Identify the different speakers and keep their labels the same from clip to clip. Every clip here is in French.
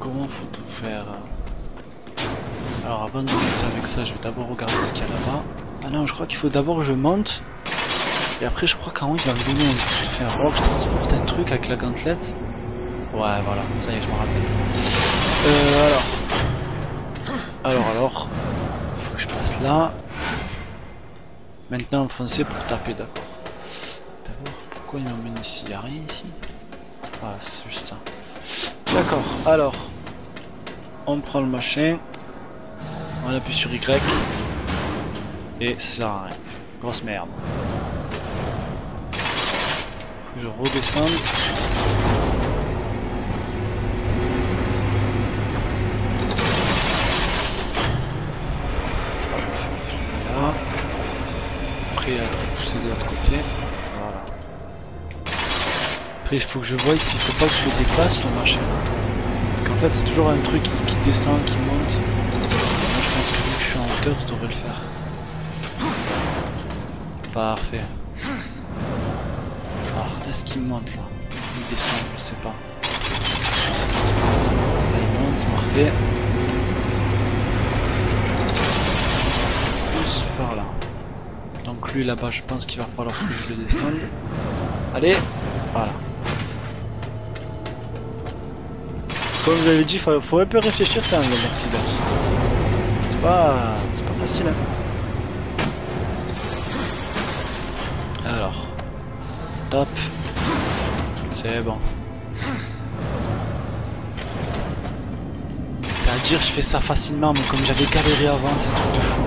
Speaker 1: comment faut tout faire Alors avant de monter avec ça, je vais d'abord regarder ce qu'il y a là-bas. Ah non, je crois qu'il faut d'abord que je monte. Et après, je crois qu'en haut, il va me donner un. Faire, oh, je transporte un truc avec la gantelette? Ouais, voilà, ça y est, je me rappelle. Euh, alors. Alors, alors. Faut que je passe là. Maintenant, foncez pour taper, d'accord. D'abord, pourquoi il m'emmène ici? Il a rien ici? Ah, c'est juste ça. D'accord, alors. On prend le machin. On appuie sur Y. Et ça sert à rien. Grosse merde. Faut que je redescende. Là. Y a pousser de l'autre côté. Voilà. Après, il faut que je vois s'il faut pas que je le dépasse le machin. Fait, c'est toujours un truc qui, descend, qui monte. Moi, je pense que vu que je suis en hauteur, je devrais le faire. Parfait. Alors, est-ce qu'il monte là Il descend, je sais pas. Là, il monte, c'est parfait. Plus par là. Donc lui là-bas, je pense qu'il va falloir que je le descende. Allez, voilà. Comme vous avez dit, faut, faut, un peu réfléchir quand même, l'accident. C'est pas, c'est pas facile. Hein. Alors, top. C'est bon. À dire, je fais ça facilement, mais comme j'avais galéré avant, c'est un truc de fou.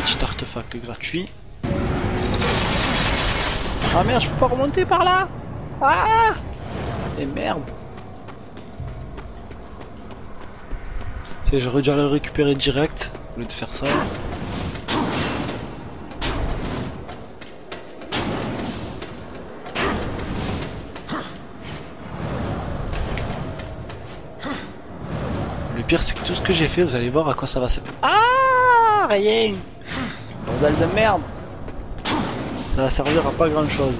Speaker 1: Petit artefact gratuit. Ah merde, je peux pas remonter par là? Ah Et merde J'aurais dû le récupérer direct au lieu de faire ça. Le pire c'est que tout ce que j'ai fait, vous allez voir à quoi ça va servir. Ah Rien Bordel de merde Ça va servir à pas grand chose.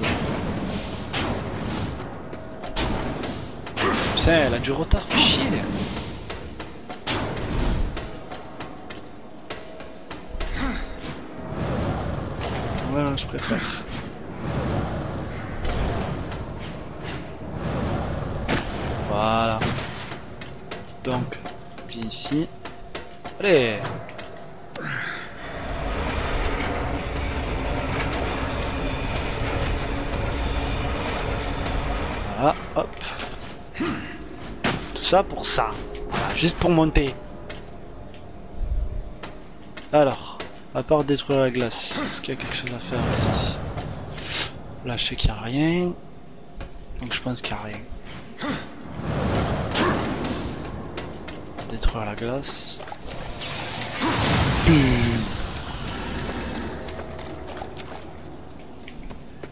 Speaker 1: Putain, elle a du retard, chier Ouais, je préfère. Voilà. Donc, viens ici. Allez pour ça. Juste pour monter. Alors, à part détruire la glace, est-ce qu'il y a quelque chose à faire ici? Là, je sais qu'il n'y a rien. Donc je pense qu'il n'y a rien. Détruire la glace.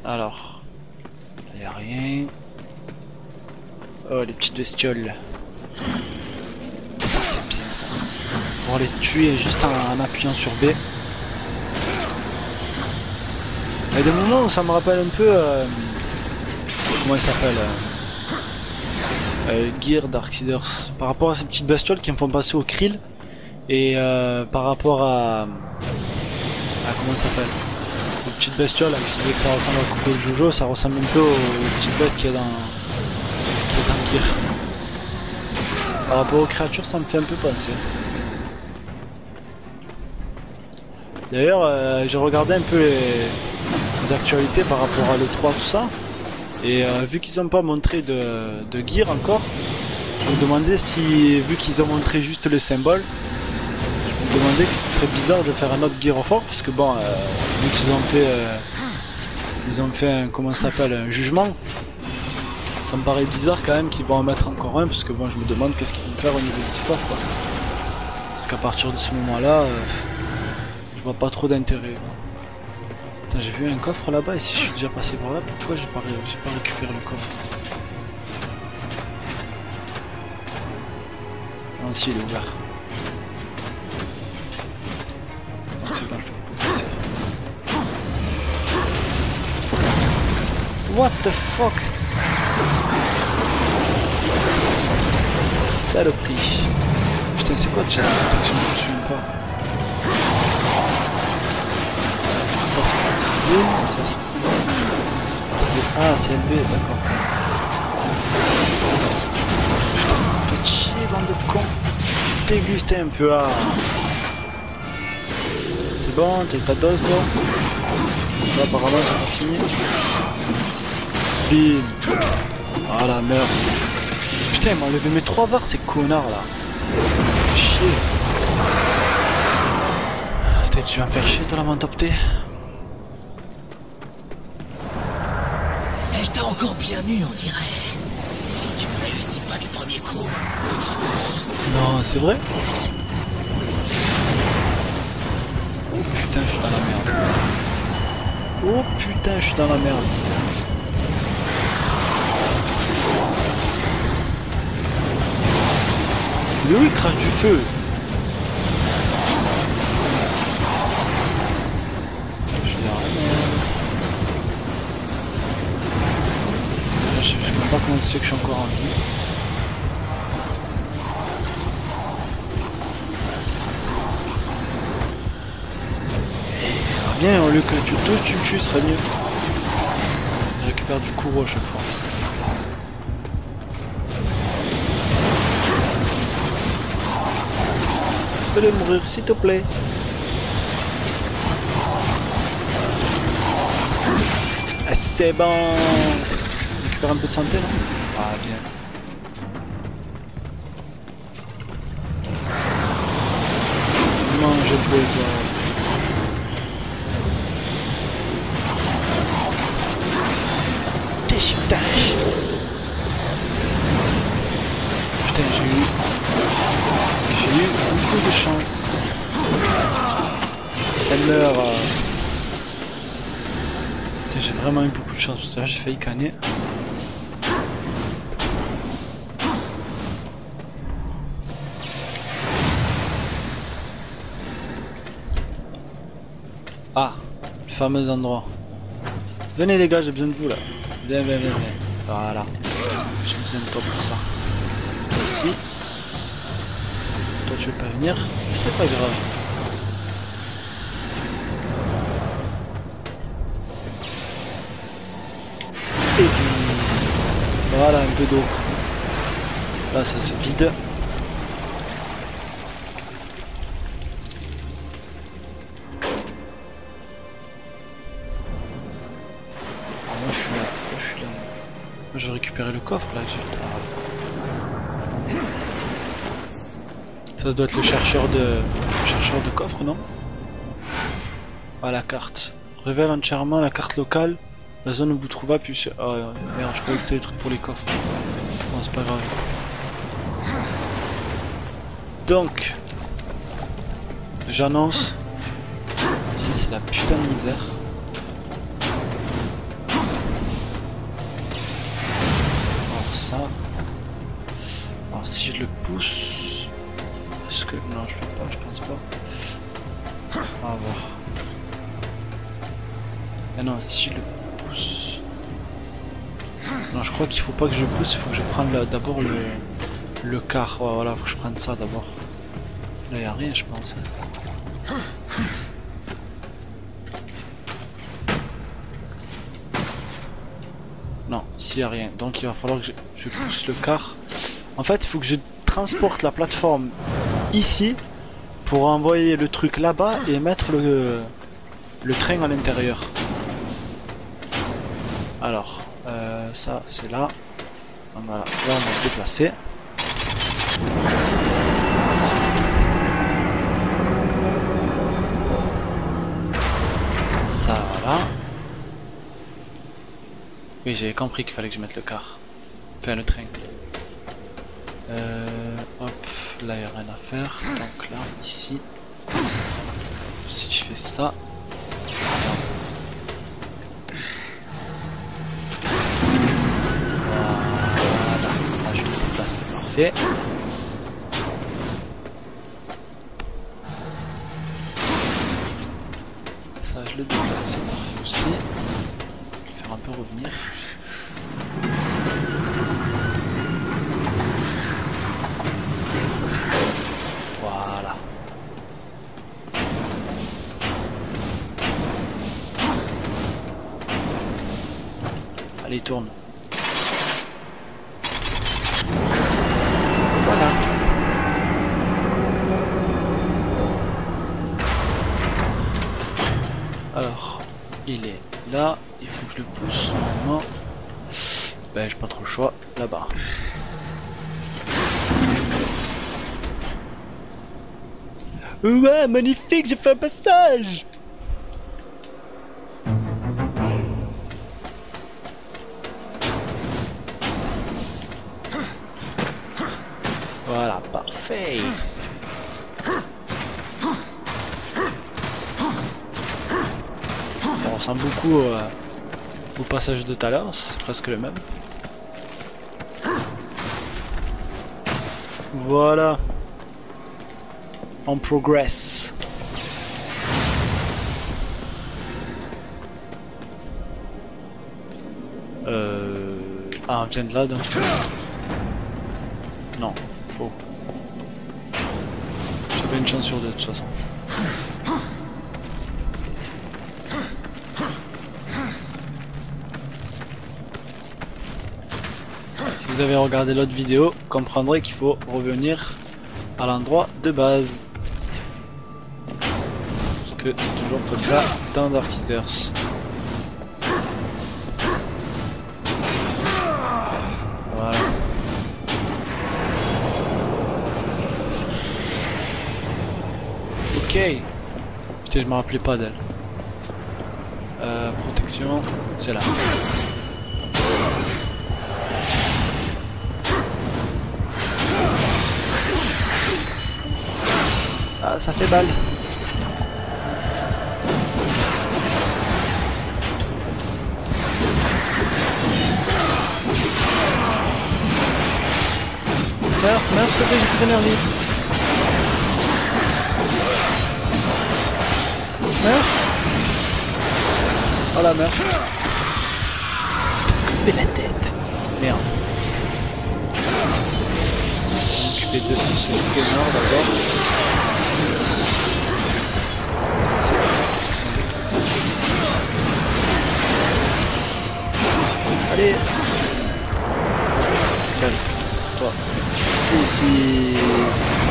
Speaker 1: Alors, il n'y a rien. Oh, les petites bestioles. Les tuer juste en, appuyant sur B. Il y a des moments où ça me rappelle un peu. Euh, comment il s'appelle euh, euh, Gear Darksiders. Par rapport à ces petites bestioles qui me font passer au krill. Et par rapport à. comment ça s'appelle Les petites bestioles, je disais que ça ressemble à Coco Jojo, ça ressemble un peu aux petites bêtes dans. qui est dans Gear. Par rapport aux créatures, ça me fait un peu penser. D'ailleurs, euh, j'ai regardé un peu les, les, actualités par rapport à l'E3, tout ça. Et euh, vu qu'ils n'ont pas montré de, de, gear encore, je me demandais si, vu qu'ils ont montré juste le symbole, je me demandais que ce serait bizarre de faire un autre gear fort, parce que bon, euh, vu qu'ils ont fait, ils ont fait un, comment s'appelle, un jugement, ça me paraît bizarre quand même qu'ils vont en mettre encore un, parce que bon, je me demande qu'est-ce qu'ils vont faire au niveau du sport, quoi. Parce qu'à partir de ce moment-là, je vois pas trop d'intérêt. J'ai vu un coffre là-bas et si je suis déjà passé par là, pourquoi j'ai pas, pas récupéré le coffre Non, si, il est ouvert. Peux passer. What the fuck? Saloperie. Putain, c'est quoi déjà? Je me souviens pas. C'est ça c'est... Ah, c'est LB, d'accord. Faites chier, bande de cons. Dégustez un peu, ah. C'est bon, t'as ta dose, toi Toi, apparemment, va fini. Bim Ah la merde Putain, il m'a enlevé mes trois barres, ces connards là. Chier. Putain, tu vas me faire chier, toi, la main
Speaker 2: encore bien eu, on dirait. Si tu ne réussis pas du premier coup,
Speaker 1: Non, c'est vrai Oh putain, je suis dans la merde. Oh putain, je suis dans la merde. Mais oui, crache du feu Je, sais pas comment c'est que je suis encore en vie. Bien, au lieu que tu te tu me tues, ce serait mieux. Je récupère du courroux à chaque fois. Fais-le mourir, s'il te plaît. Ah, c'est bon récupère un peu de santé, non Ah, bien. Mange le toi. Putain, j'ai eu... J'ai eu beaucoup de chance. Elle meurt... euh. J'ai vraiment eu beaucoup de chance, parce que là j'ai failli canner. Fameux endroit. Venez les gars, j'ai besoin de vous là. Viens, viens, viens, viens. Voilà. J'ai besoin de toi pour ça. Toi aussi. Toi tu veux pas venir? C'est pas grave. Et puis... Voilà, un peu d'eau. Là ça se vide. Ça, ça doit être le chercheur de. le chercheur de coffre, non? Ah la carte. Révèle entièrement la carte locale, la zone où vous trouvez, puis. Oh merde, je croyais que c'était des trucs pour les coffres. Non, c'est pas grave. Donc, j'annonce. Ici c'est la putain de misère. Ça. Alors si je le pousse. Est-ce que. Non je peux pas, je pense pas. On va voir. Ah non, si je le pousse. Non, je crois qu'il faut pas que je pousse, il faut que je prenne d'abord le, le car. Ouais, voilà, faut que je prenne ça d'abord. Là, y a rien, je pense. hein. Non, ici a rien. Donc il va falloir que je, pousse le car. En fait, il faut que je transporte la plateforme ici pour envoyer le truc là-bas et mettre le, le train à l'intérieur. Alors, euh, ça c'est là. Là on va déplacer. Ça voilà. Oui, j'avais compris qu'il fallait que je mette le car. Enfin, le train. Euh, hop, là il a rien à faire. Donc là, ici. Si je fais ça. Voilà. Là, je le déplace, c'est parfait. Allez, tourne. Voilà. Alors, il est là. Il faut que je le pousse normalement. Ben, j'ai pas trop le choix. Là-bas. Ouais, magnifique, j'ai fait un passage On ressemble beaucoup euh, au passage de l'heure, c'est presque le même. Voilà. On progress. Euh... Ah, on vient de là donc. Non, faux. Une chance sur deux de toute façon. Si vous avez regardé l'autre vidéo, comprendrez qu'il faut revenir à l'endroit de base. Parce que c'est toujours comme ça dans Darksiders. Voilà. Je me rappelais pas d'elle. Euh, protection, c'est là. Ah, ça fait balle. Meurs, meurs, s'il te plaît, j'ai plus d'énergie. Meurs. Oh la meurs. Coupé la tête. Merde. M'occuper de ce gamer d'abord. Allez Calme, toi. This is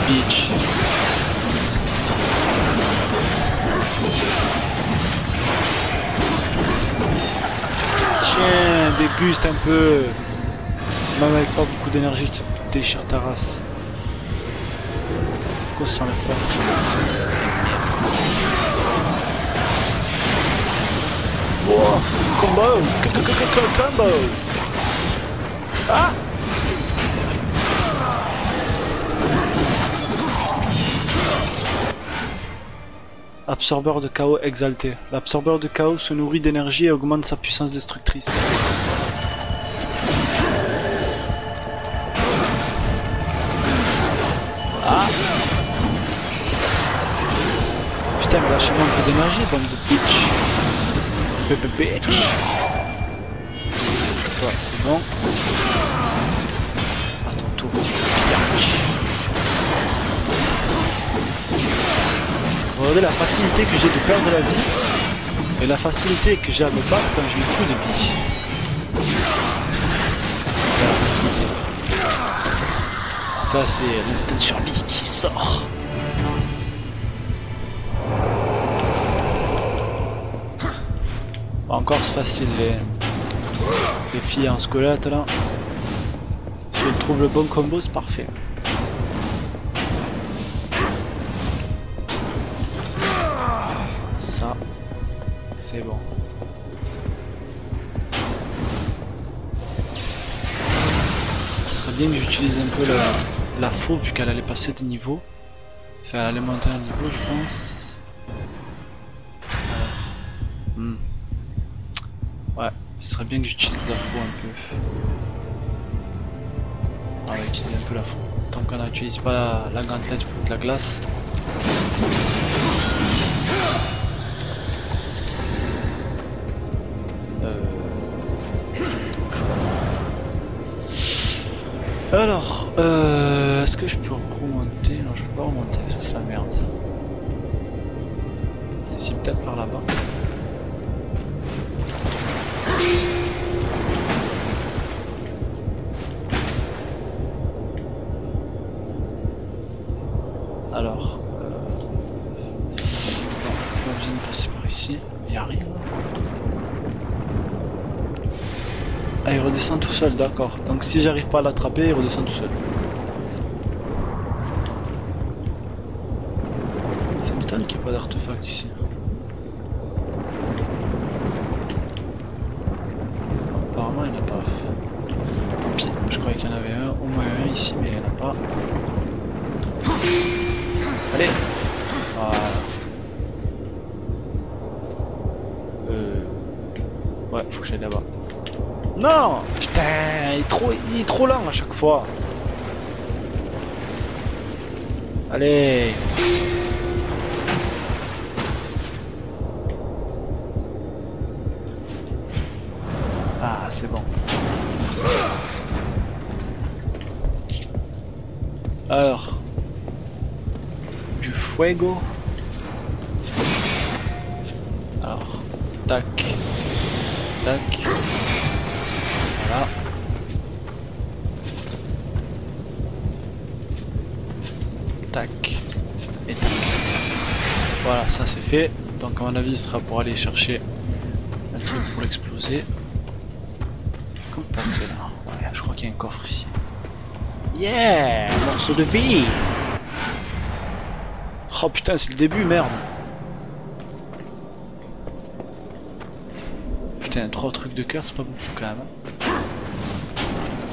Speaker 1: beach. Tiens, déguste un peu. Même avec pas beaucoup d'énergie, tu déchires ta race. Pourquoi ça s'enlève pas Wow, combo Combo Ah Absorbeur de chaos exalté. L'absorbeur de chaos se nourrit d'énergie et augmente sa puissance destructrice. Ah Putain, mais lâchez-moi un peu d'énergie, bande de bitch. Bitch. C'est bon. Regardez la facilité que j'ai de perdre la vie et la facilité que j'ai à me battre quand j'ai plus de vie. La facilité. Ça c'est l'instinct de survie qui sort. Encore c'est facile les, les filles en squelette là. Si elles trouvent le bon combo c'est parfait. Ça, c'est bon. Ça serait bien que j'utilise un peu la, la faux vu qu'elle allait passer de niveau. Enfin, elle allait monter un niveau, je pense. Alors, hmm. Ouais, ce serait bien que j'utilise la faux un peu. On va utiliser un peu la faux. Tant qu'on n'utilise pas la, la gantelette pour de la glace. Alors, euh, est-ce que je peux remonter Non, je peux pas remonter, ça c'est la merde. Ici, peut-être par là-bas. D'accord. Donc si j'arrive pas à l'attraper, il redescend tout seul. Ça m'étonne qu'il n'y ait pas d'artefact ici. Apparemment, il n'y en a pas. Tant pis, je croyais qu'il y en avait un, au moins un ici, mais il n'y en a pas. Allez Voilà. Euh... Ouais, faut que j'aille là-bas. Non Putain, il est, trop, il est trop lent à chaque fois. Allez Ah, c'est bon. Alors. Du fuego. Alors. Tac. Tac. Ça c'est fait. Donc à mon avis, ce sera pour aller chercher un truc pour l'exploser. Est-ce qu'on peut passer là je crois qu'il y a un coffre ici. Yeah morceau de vie Oh putain, c'est le début, merde Putain, trois trucs de cœur, c'est pas beaucoup quand même. hein.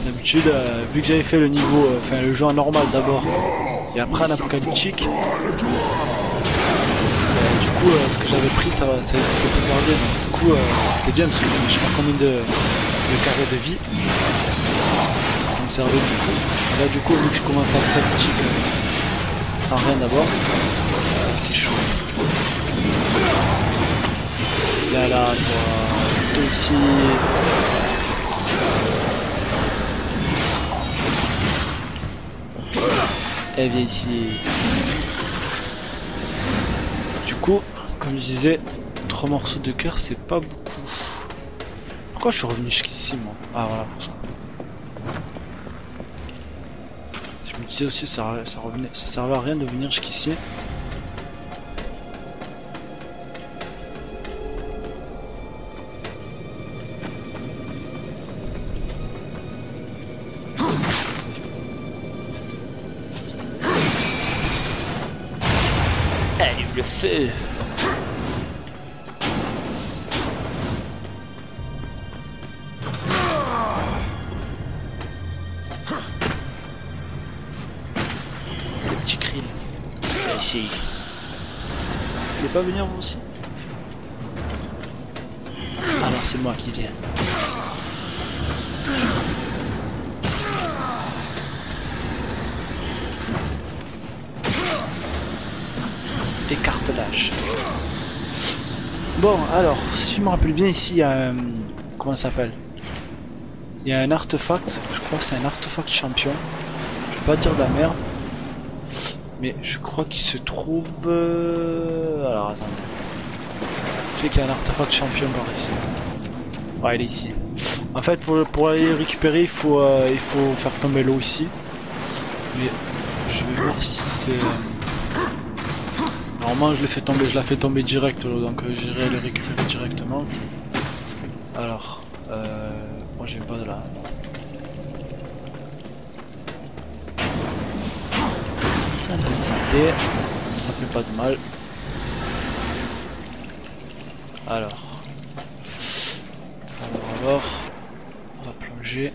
Speaker 1: D'habitude, euh, vu que j'avais fait le niveau, euh, enfin le jeu normal d'abord, et après en apocalyptique, euh, ce que j'avais pris, ça ça s'était gardé. Donc, du coup, euh, c'était bien parce que je sais pas combien de, de carrés de vie. Ça me servait du coup. Et là, du coup, vu que je commence l'apocalyptique euh, sans rien d'abord, c'est chaud. Viens là, toi, toi aussi. Eh viens ici. Du coup, comme je disais, trois morceaux de cœur, c'est pas beaucoup. Pourquoi je suis revenu jusqu'ici, moi Ah, voilà, pour ça. Je me disais aussi, ça, ça, ça servait à rien de venir jusqu'ici. Vous voulez pas venir vous aussi? Alors c'est moi qui viens. Écartelage. Bon, alors, si je me rappelle bien ici, il y a un... Comment ça s'appelle? Il y a un artefact, je crois que c'est un artefact champion. Je vais pas dire de la merde. Mais je crois qu'il se trouve... euh, Alors, attendez. Je sais qu'il y a un artefact champion par ici. Ouais, il est ici. En fait, pour, pour aller le récupérer, il faut, euh, il faut faire tomber l'eau ici. Mais je vais voir si c'est... Normalement je le fais tomber, je la fais tomber direct l'eau, donc euh, j'irai le récupérer directement. Alors, moi j'ai pas de là. Un peu de santé, ça fait pas de mal. Alors, alors, alors, on va plonger.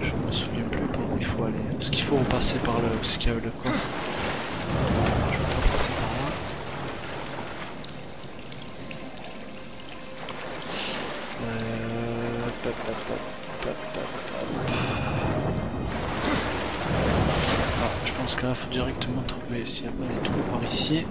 Speaker 1: Je me souviens plus par où il faut aller. Parce qu'il faut repasser par le. Parce qu'il y le. N'y a pas des trous par ici.